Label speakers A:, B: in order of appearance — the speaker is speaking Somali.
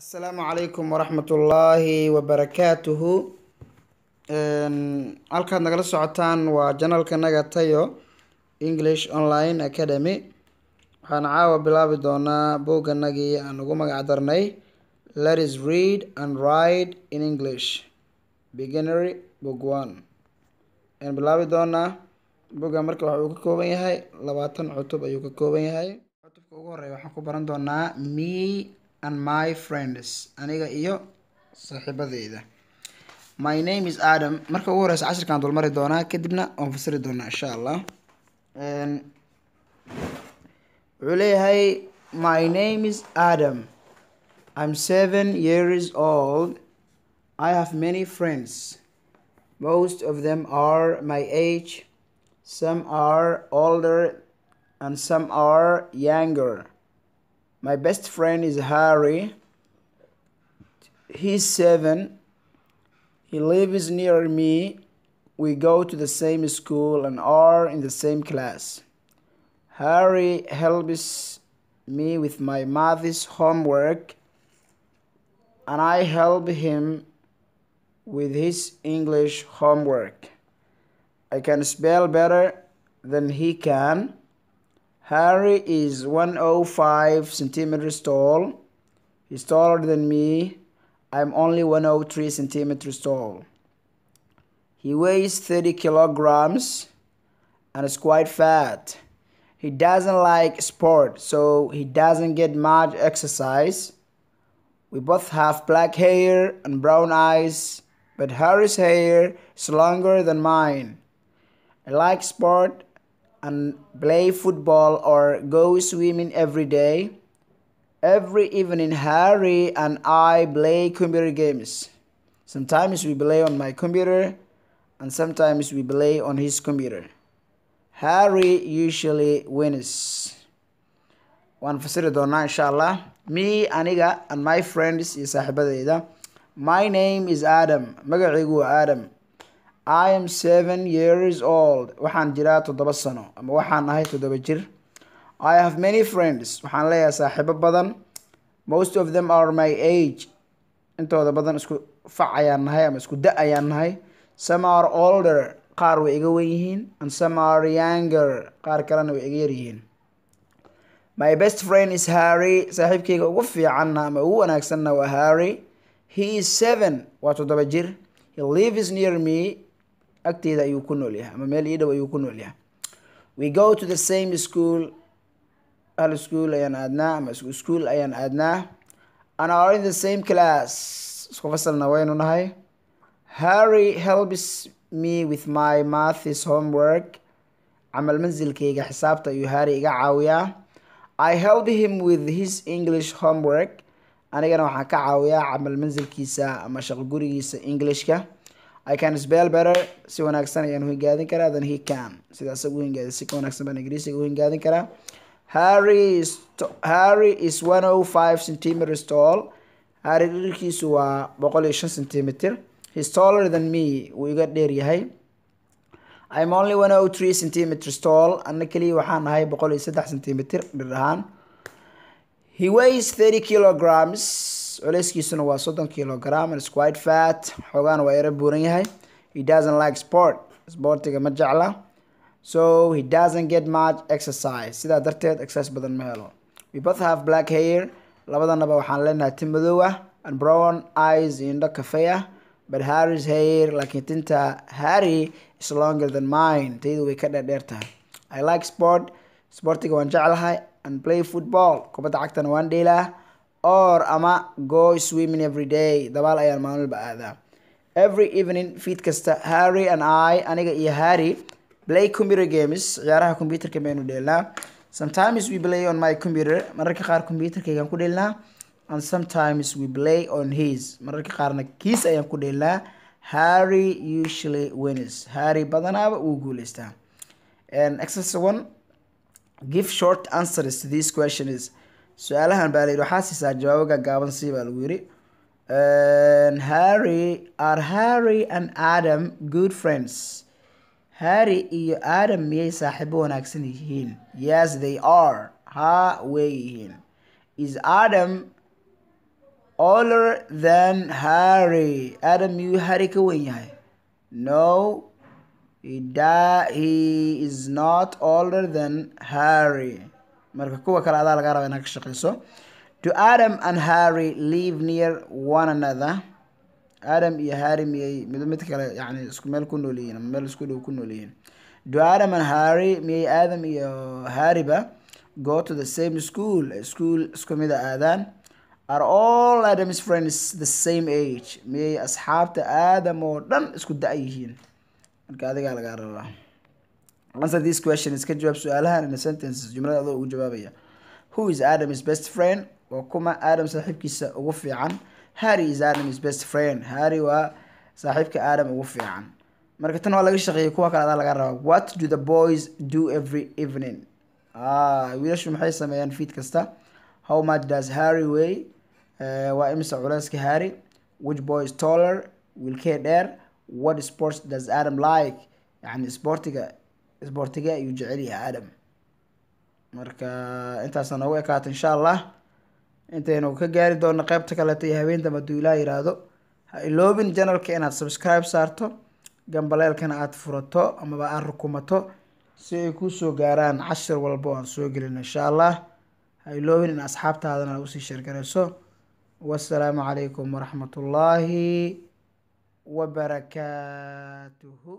A: asalaamu calaykum waraxmatullaahi wabarakaatuhu halkaad nagala socotaan waa janalkanaga tayo english online academy. Waxaan caawa bilaabi doonaa booganagii aan ugu magac darnay letis read and write in english. Beginnery book one. Ayaan bilaabi doonaa bogga marka waxa uu ka kooban yahay labaatan cutub ayuu ka kooban yahay. Cutubka ugu horreeya waxaan ku baran doonaa me and my friends aniga iyo saaxiibadeyda my name is adam. Marka ugu horeysa cashirkaan dulmari doonaa kadibna waan fasiri doonaa insha allah wuxuu leeyahay my name is adam. I'm seven years old. I have many friends. Most of them are my age. Some are older and some are younger my best friend is Harry. He's seven. He lives near me. We go to the same school and are in the same class. Harry helps me with my maths homework, and I help him with his English homework. I can spell better than he can. Harry is 105 centimeters tall. He's taller than me. I'm only 103 centimeters tall. He weighs 30 kilograms and is quite fat. He doesn't like sport, so he doesn't get much exercise. We both have black hair and brown eyes, but Harry's hair is longer than mine. I like sport and play football or go swimming every day. Every evening, Harry and I play computer games. Sometimes we play on my computer, and sometimes we play on his computer. Harry usually wins. waan fasiri doonaa insha allah me aniga and my friends saaxiibadeyda my name is adam magacaygu adam I am seven years old. Waxaan jiraa toddoba sano ama waxaan ahay toddoba jir. I have many friends. Waxaan leeyahay saaxiibo badan. Most of them are my age. Intooda badan isku fac ayaan nahay ama isku da ayaan nahay. Some are older. Qaar way iga wen yihiin and some are younger. Qaar kalena way iga yar yihiin. My best friend is Harry. Saaxiibkayga ugu fiicanna ama ugu wanaagsanna waa Harry. He is seven. Waa toddoba jir. He lives near me agteeda ayuu ku nool yahay ama meel ii dhow ayuu ku nool yahay. We go to the same school hal school ayaan aadnaa ama school ayaan aadnaa. And are in the same class. Isku fasalna waynu nahay. Harry helps me with my maths homework. Camal mansilkayga xisaabta ayuu harry iga caawiyaa. I help him with his english homework. Anigana waxaan ka caawiyaa camal mansilkiisa ama shaqo gurigiisa englishka I can spell better. Si wanaagsan ayaan u hingaadin karaa than he can. Sida asaga u hingaadi si ka wanaagsan baan ingiriisiga u hingaadin karaa. Harry is Harry is 105 centimeters tall. Harry dhirkiisu waa boqol iyo shan centimeter. He's taller than me. Wuu iga dheer yahay. I'm only 103 centimeters tall. Anna kaliya waxaan ahay boqol iyo saddex centimeter dhir ahaan. He weighs 30 kilograms culeyskiisuna waa soddon kilogram quite fat. Xoogaana waa yaro buuran yahay. He doesn't like sport. Sportiga ma jecla. So he doesn't get much exercise. Sidaa darteed exercise badan ma helo. We both have black hair. Labadanaba waxaan leenahay tin madow ah and brown eyes indho kafey ah. But harry's hair laakiin tinta harry is longer than mine. Taydu way ka dheerdheer tahay. I like sport. Sportiga waan jeclahay and play football. Kubadda cagtana waan dheelaa or ama go swimming every day. Dabaal ayaan maalmalba aadaa. Every evening fiid kasta harry and i aniga iyo harry play computer games. Ciyaaraha computerka baynu dheelnaa. Sometimes we play on my computer. Mararka qaar computerkaygaan ku dheelnaa. And sometimes we play on his. Mararka qaarna kiis ayaan ku dheelnaa. Harry usually wins. Harry badanaaba wuu guuleystaa. Exercise one give short answers to these questions su'aalahan baa layidhi waxaa siisaa jawaabo gaagaaban sii baa lagu yidhi. Harry are harry and adam good friends? Harry iyo adam miyay saaxiibo wanaagsan yihiin? Yes they are. Ha way yihiin. Is adam older than harry? Adam miyuu harry ka weyn yahay? No he, he is not older than harry marka kuwa kale adaa laga raba inaad ka shaqeyso. Do adam and harry live near one another. Adam iyo harry miyay mid mid kale yani isku meel ku nool yihiin ama meel isku dhow ku nool yihiin do adam and harry miyay adam iyo harryba go to the same school. School isku mid a aadaan. Are all adam's friends the same age? Miyay asxaabta aadam oo dhan isku da' yihiin? Marka adigaa lagaa rabaa answer this question iska jawaab su'aalahan in sentences jumlada adoo ugu jawaabaya. Who is adam's best friend? Waa kuma adam saaxiibkiisa ugu fiican? Harry is adam's best friend. Harry waa saaxiibka adam ugu fiican. Marka tan waa laga shaqeeyay kuwa kale adaa laga rabaa. What do the boys do every evening? Ah wiilashu maxay sameeyaan fiid kasta? How much does harry weigh? Eh, waa imisa culeyska harry? Which boy is taller? Wiilkee dheer? What sports does adam like? Yani sportiga sportiga ayuu jecel yahay adam marka intaasa noogu ekaata insha allah intaynu ka gaari doono qeybta kaleeto iyo habeenta hadduu ilaah yiraahdo ha iloobin janalka inaad subscribe saarto gambaleelkana aad furato amaba aad rukumato si ay ku soo gaaraan cashir walba aan soo gelin insha allah ha iloobin in asxaabtaadana u sii sheergarayso wasalaamu calaykum waraxmat ullaahi wabarakaatuhu